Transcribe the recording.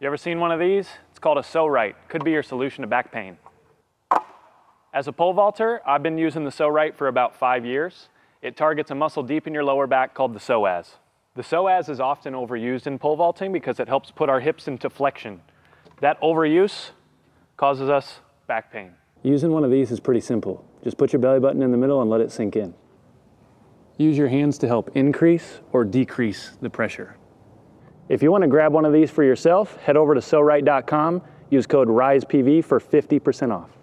You ever seen one of these? It's called a Pso-Rite. Could be your solution to back pain. As a pole vaulter, I've been using the Pso-Rite for about five years. It targets a muscle deep in your lower back called the psoas. The psoas is often overused in pole vaulting because it helps put our hips into flexion. That overuse causes us back pain. Using one of these is pretty simple. Just put your belly button in the middle and let it sink in. Use your hands to help increase or decrease the pressure. If you want to grab one of these for yourself, head over to Pso-Rite.com, use code RISEPV for 50% off.